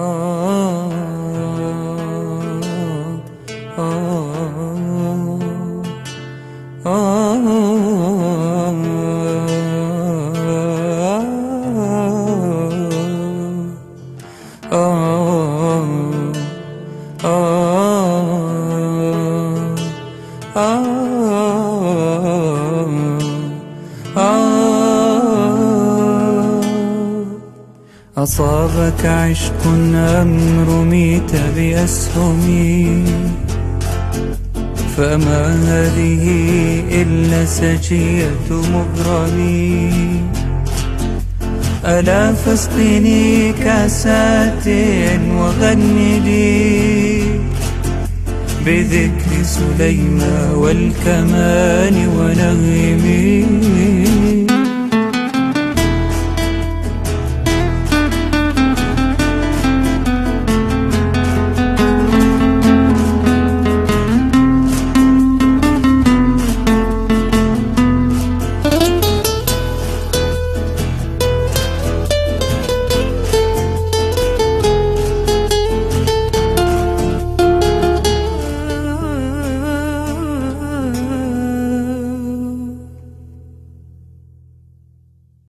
Oh. أصابك عشق أم رميت بأسهم. فما هذه إلا سجية مغرمي ألا فاسقني كأسات وغني. لي بذكر سليمى والكمان ونغمي.